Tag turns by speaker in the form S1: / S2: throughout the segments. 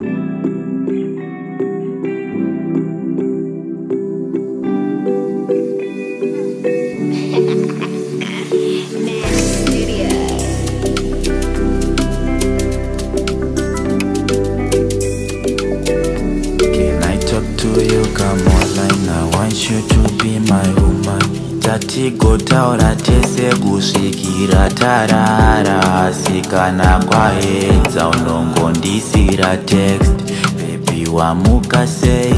S1: Can I talk to you, come online. I want you to be my tatigotaura tese kusvikira tarara asi kana kwaedza unongondisira text bebi wamuka sei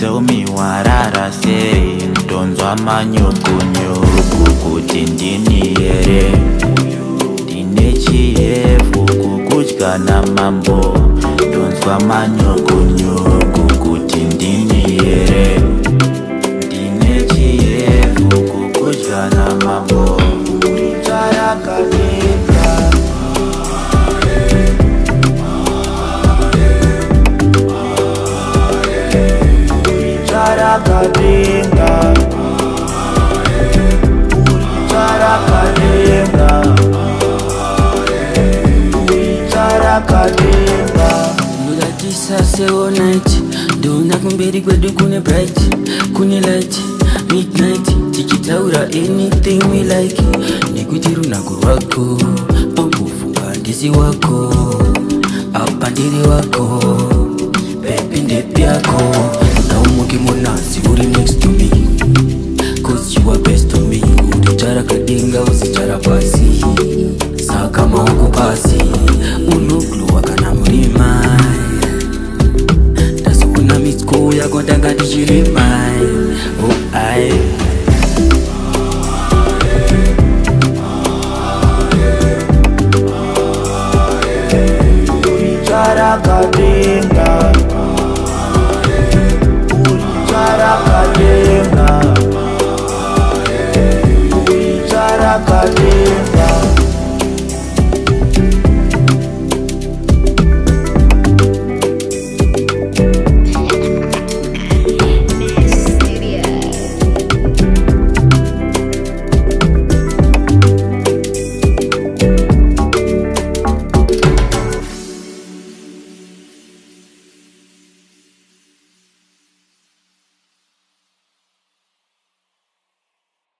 S1: teumi warara sei ndonzwa manyukunyuku kuti ndini here ndine chiyevu kukutya namambo ndonzwa manyukunyuku
S2: charakadinga charakadinga
S3: charakadinga ndakatisaseonait ndoona kumberi kwedu kune bright kune light midnight tichitaura anything we like nekuti runako rwako pokufunga ndisi wako tutadinga usicharapasi saa kama ukupasi unukluwakana mlima tasukuna misku yakondangatishirimae uae oh,
S2: Katinga batalha